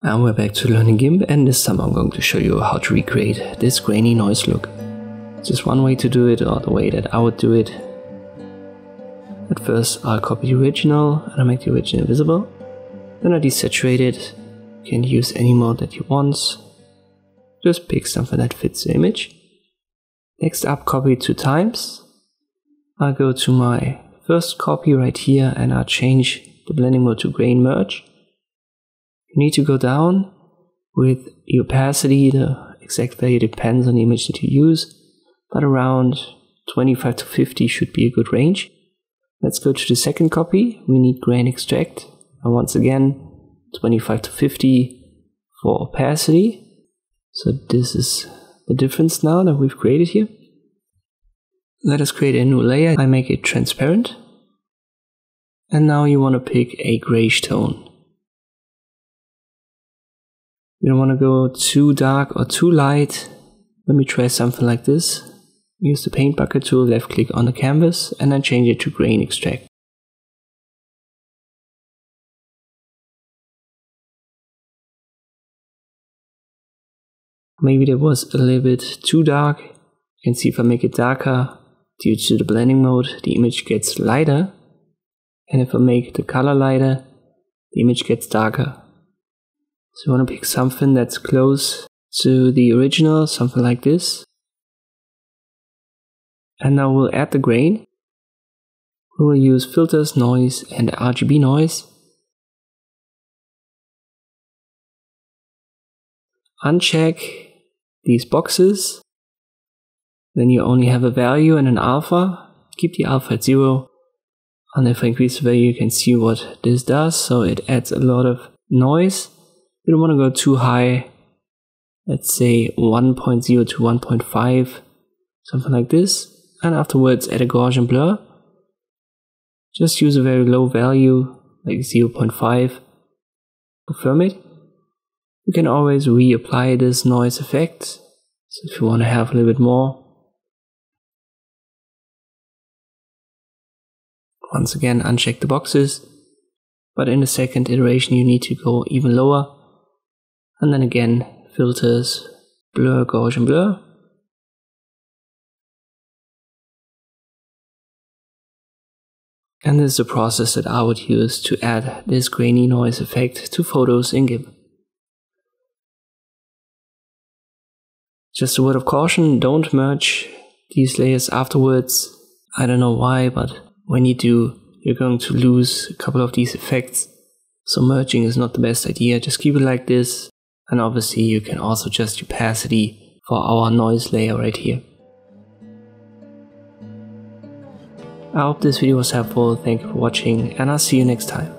And we're back to learning GIMP and this time I'm going to show you how to recreate this grainy noise look. It's just one way to do it or the way that I would do it. At first I'll copy the original and I'll make the original visible. Then I desaturate it. You can use any mode that you want. Just pick something that fits the image. Next up copy two times. I'll go to my first copy right here and I'll change the blending mode to grain merge. You need to go down with the opacity, the exact value depends on the image that you use, but around 25 to 50 should be a good range. Let's go to the second copy. We need grain extract. And once again, 25 to 50 for opacity. So this is the difference now that we've created here. Let us create a new layer. I make it transparent. And now you want to pick a grayish tone. You don't want to go too dark or too light. Let me try something like this. Use the paint bucket tool, left click on the canvas and then change it to grain extract. Maybe that was a little bit too dark. You can see if I make it darker, due to the blending mode, the image gets lighter. And if I make the color lighter, the image gets darker. So you want to pick something that's close to the original, something like this. And now we'll add the grain. We will use filters, noise, and RGB noise. Uncheck these boxes. Then you only have a value and an alpha. Keep the alpha at zero. And if I increase the value, you can see what this does. So it adds a lot of noise. We don't want to go too high. Let's say 1.0 to 1.5, something like this. And afterwards add a Gaussian blur. Just use a very low value, like 0.5. Confirm it. You can always reapply this noise effect. So if you want to have a little bit more. Once again, uncheck the boxes. But in the second iteration, you need to go even lower and then again, filters, blur, Gaussian blur. And this is the process that I would use to add this grainy noise effect to photos in GIMP. Just a word of caution, don't merge these layers afterwards. I don't know why, but when you do, you're going to lose a couple of these effects. So merging is not the best idea, just keep it like this and obviously you can also adjust opacity for our noise layer right here. I hope this video was helpful, thank you for watching and I'll see you next time.